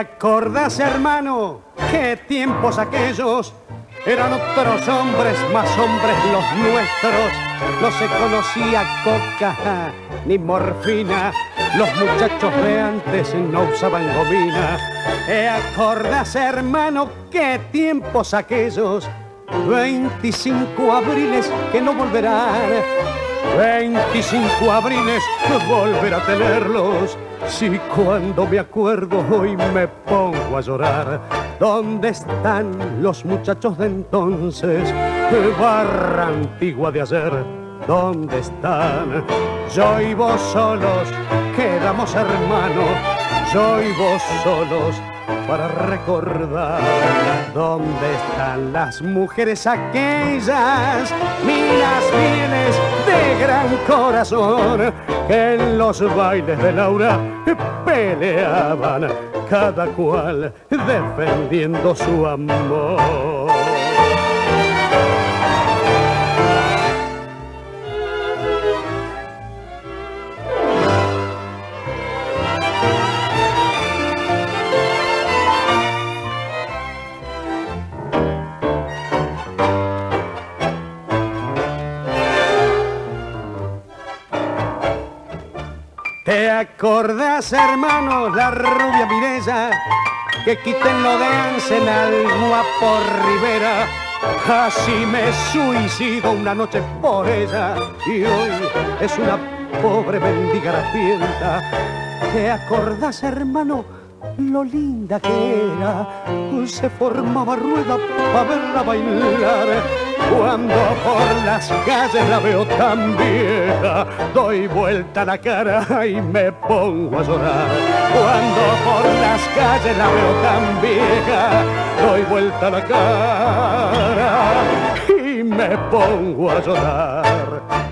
¿Te acordás, hermano? ¿Qué tiempos aquellos? Eran otros hombres, más hombres los nuestros. No se conocía coca ni morfina. Los muchachos de antes no usaban gomina. ¿Te acordás, hermano? ¿Qué tiempos aquellos? 25 abriles que no volverán. 25 abriles volver a tenerlos. Si cuando me acuerdo hoy me pongo a llorar. ¿Dónde están los muchachos de entonces? Barra antigua de ayer. ¿Dónde están? Yo y vos solos quedamos hermanos. Yo y vos solos para recordar dónde están las mujeres aquellas, minas fieles de gran corazón, que en los bailes de Laura peleaban, cada cual defendiendo su amor. ¿Te acordás, hermano, la rubia Mirella? Que quiten lo de Ansel al guapo Rivera. Casi me suicido una noche por ella y hoy es una pobre mendiga rapienta. ¿Te acordás, hermano, lo linda que era? Se formaba rueda para verla bailar cuando por las calles la veo tan vieja, doy vuelta la cara y me pongo a llorar. Cuando por las calles la veo tan vieja, doy vuelta la cara y me pongo a llorar.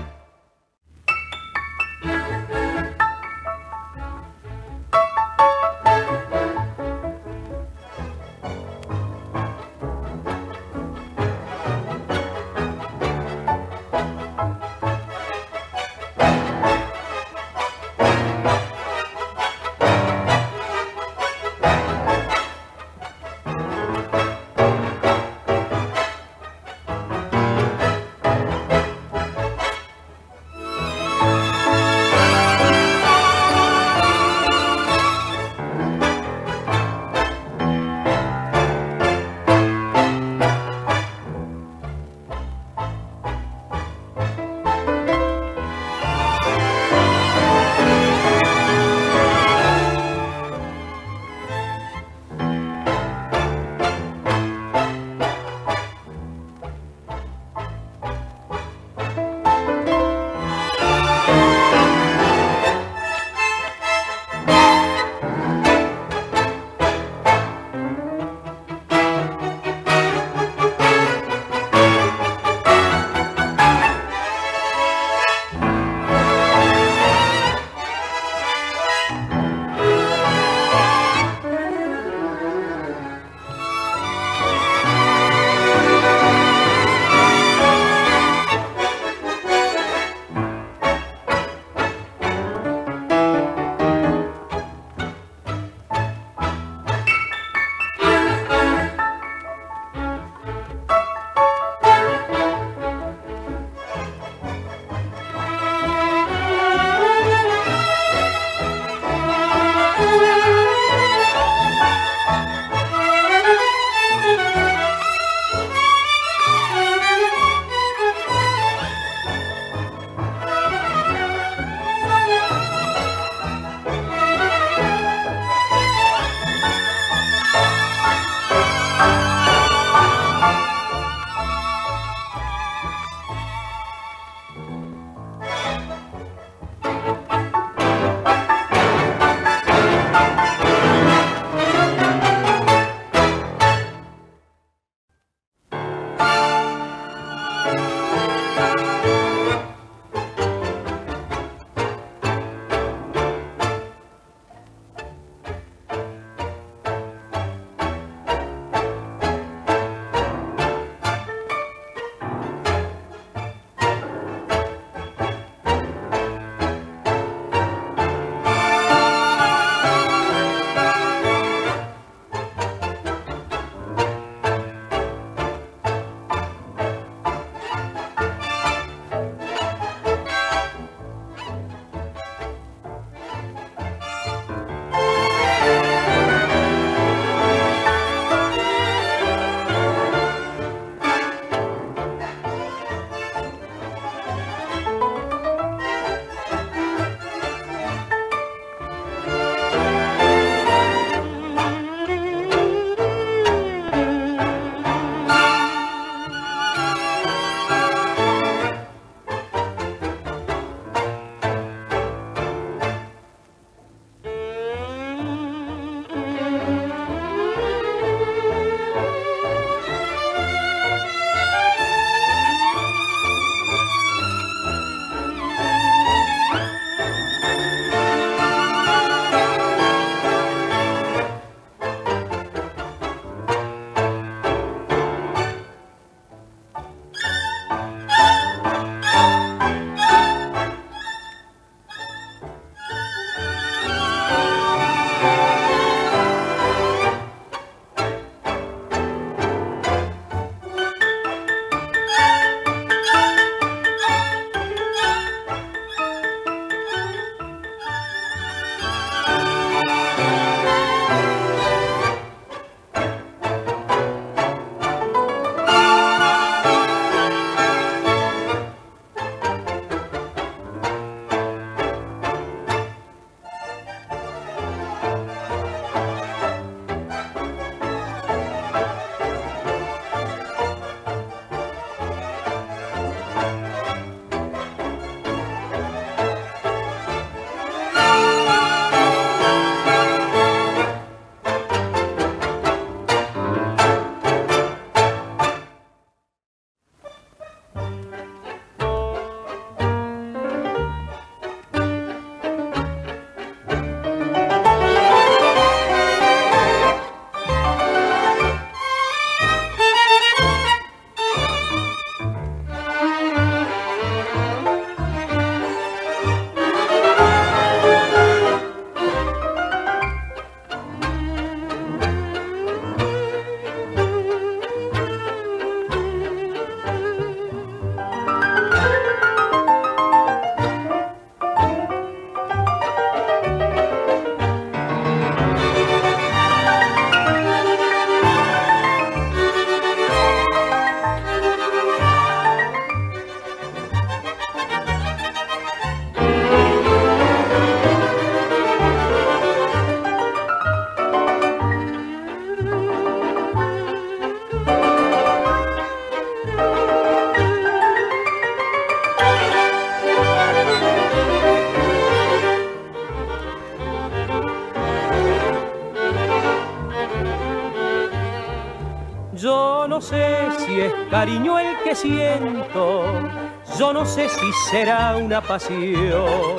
Si será una pasión.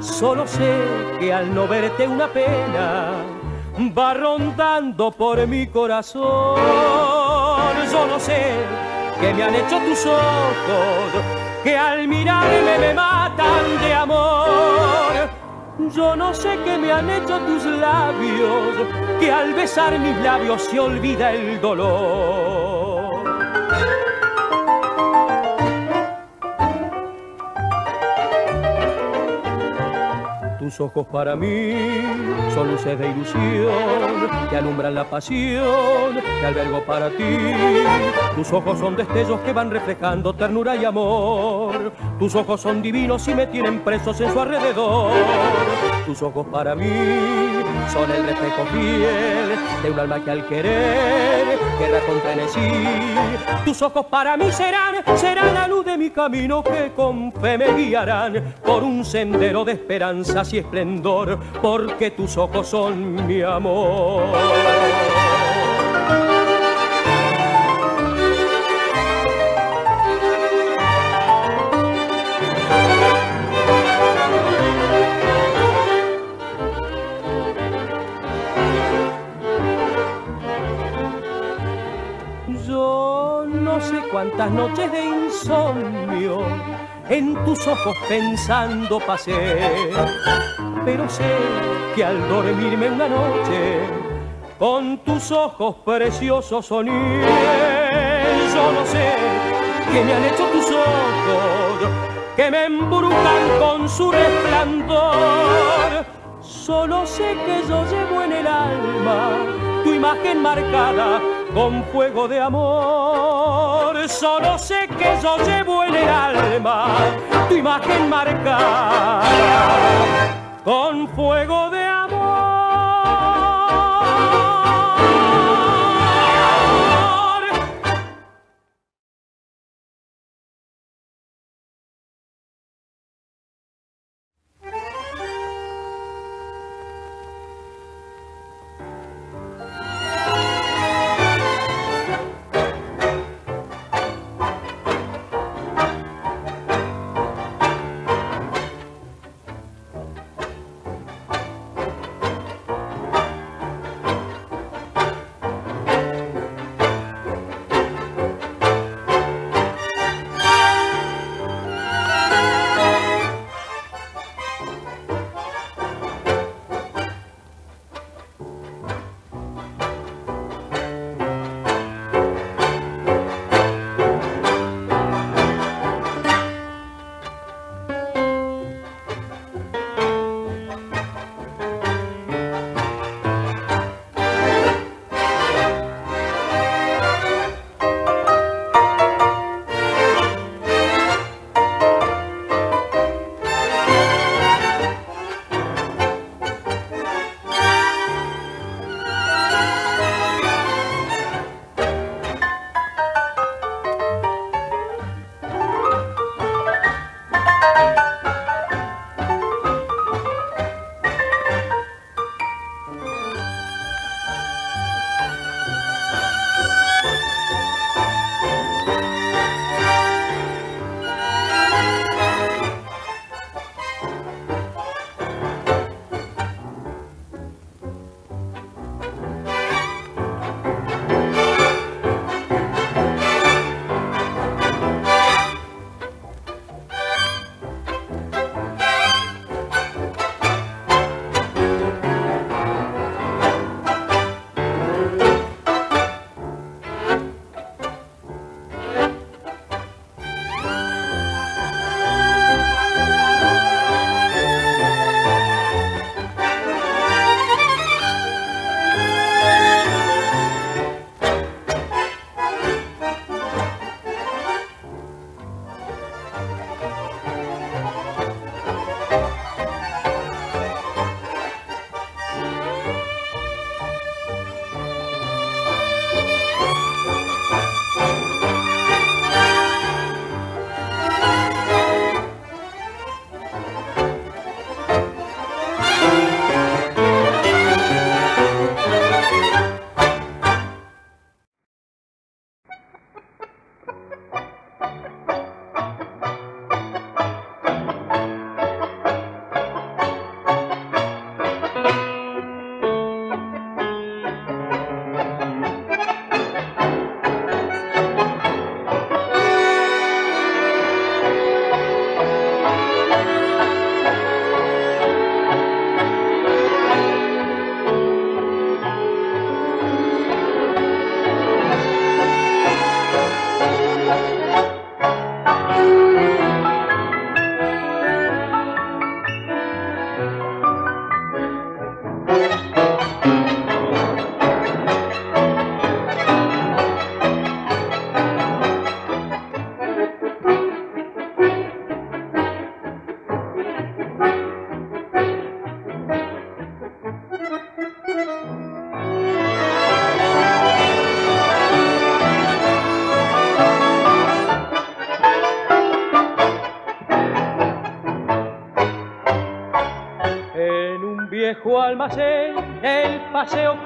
Solo sé que al no verte una pena va rondando por mi corazón. Yo no sé qué me han hecho tus ojos, que al mirarme me matan de amor. Yo no sé qué me han hecho tus labios, que al besar mis labios se olvida el dolor. Tus ojos para mí son luces de ilusión que alumbran la pasión que albergo para ti. Tus ojos son destellos que van reflejando ternura y amor. Tus ojos son divinos y me tienen presos en su alrededor. Tus ojos para mí son el reflejo fiel de un alma que al querer guerra contra sí. Tus ojos para mí serán, serán la luz de mi camino que con fe me guiarán por un sendero de esperanzas y esplendor, porque tus ojos son mi amor. Noches de insomnio en tus ojos pensando pasé, pero sé que al dormirme una noche con tus ojos preciosos soñé. Yo no sé qué me han hecho tus ojos, que me embrujan con su resplandor. Solo sé que yo llevo en el alma tu imagen marcada con fuego de amor. Solo sé que yo llevo en el alma tu imagen marcada. Con fuego de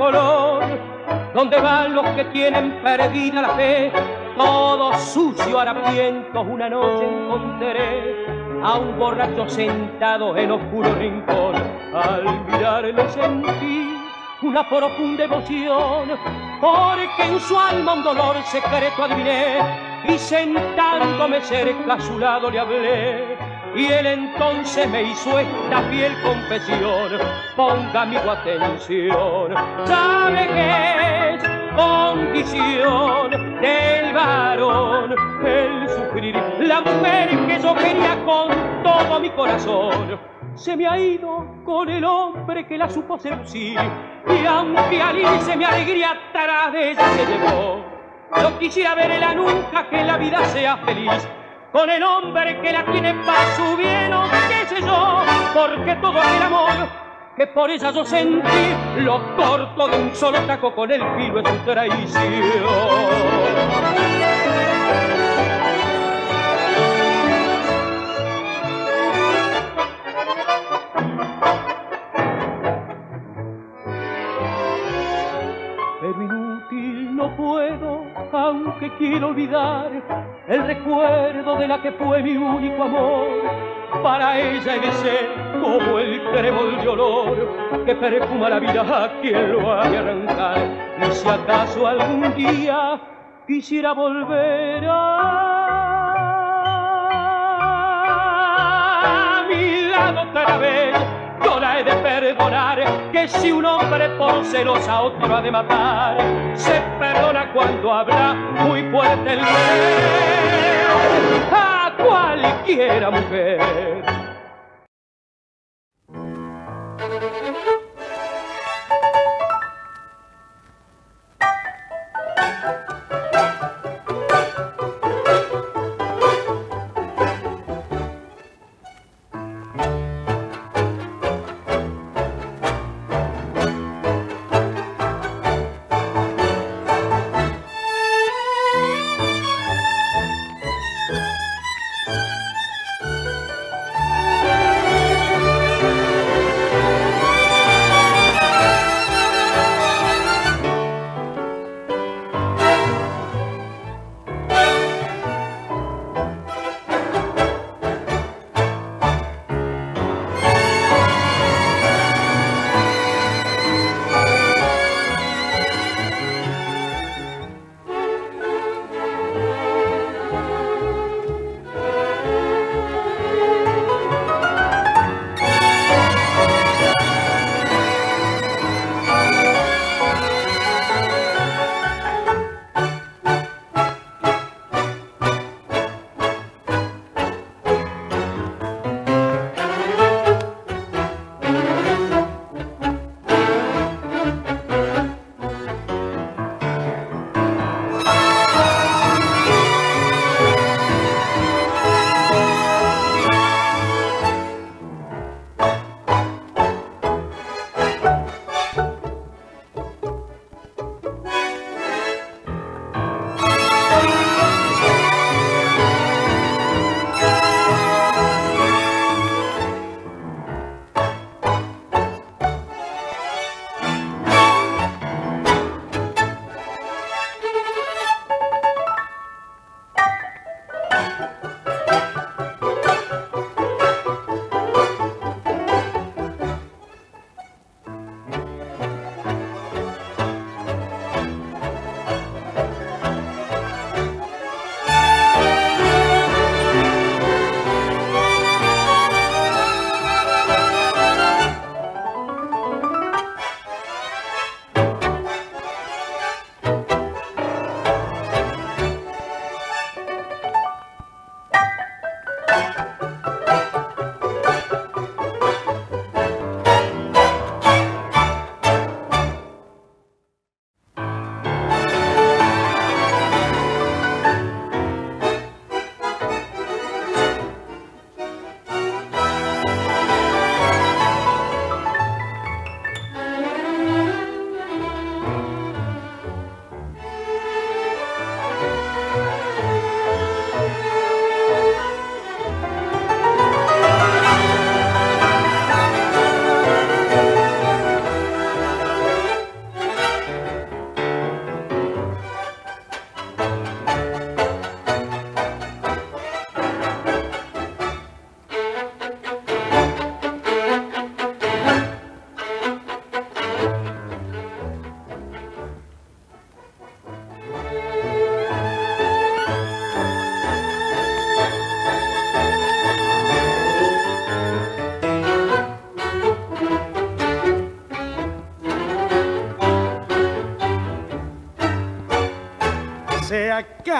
color, donde van los que tienen perdida la fe, todo sucio, harapientos, una noche encontré a un borracho sentado en oscuro rincón. Al mirarle sentí una profunda emoción, porque en su alma un dolor secreto adiviné, y sentándome cerca a su lado le hablé y él entonces me hizo esta fiel confesión. Ponga mi atención, sabe que es condición del varón el sufrir la mujer que yo quería con todo mi corazón. Se me ha ido con el hombre que la supo seducir y aunque al irse mi alegría de ella se llevó. Yo quisiera verla nunca que la vida sea feliz con el hombre que la tiene para su bien o qué sé yo, porque todo el amor que por ella yo sentí lo corto de un solo taco con el filo de su traición. No puedo, aunque quiero olvidar el recuerdo de la que fue mi único amor. Para ella he de ser como el cremol de olor que perfuma la vida a quien lo ha de arrancar. Y si acaso algún día quisiera volver a mi lado otra vez, que si un hombre por celos a otro ha de matar, se perdona cuando habla muy fuerte el a cualquiera mujer.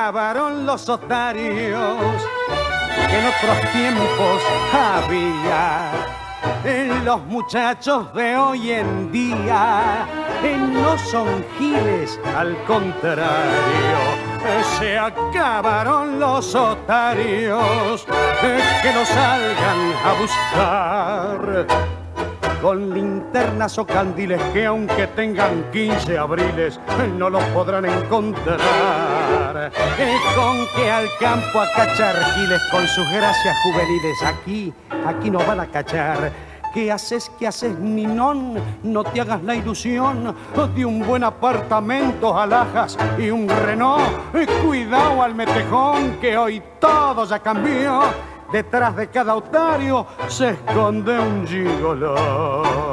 Acabaron los otarios que en otros tiempos había. En los muchachos de hoy en día no son giles, al contrario, se acabaron los otarios que no salgan a buscar con linternas o candiles que aunque tengan 15 abriles no los podrán encontrar. Con que al campo a cachar giles con sus gracias juveniles aquí, aquí no van a cachar. ¿Qué haces? ¿Qué haces, Ninón? No te hagas la ilusión de un buen apartamento, alhajas y un Renault. Cuidado al metejón que hoy todo ya cambió Detrás de cada otario se esconde un gigolo.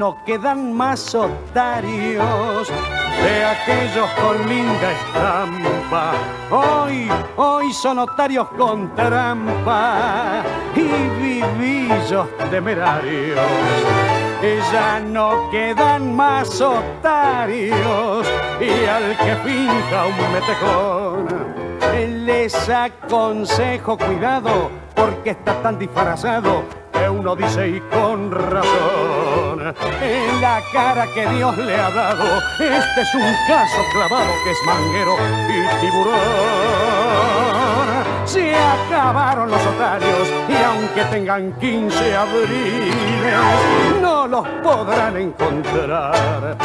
No quedan más otarios de aquellos con linda estampa. Hoy, hoy son notarios con trampa y vivillos temerarios. Y ya no quedan más otarios y al que finja un metejón les aconsejo cuidado porque está tan disfrazado uno dice y con razón en la cara que Dios le ha dado este es un caso clavado que es manguero y tiburón. Se acabaron los otarios y aunque tengan 15 abriles no los podrán encontrar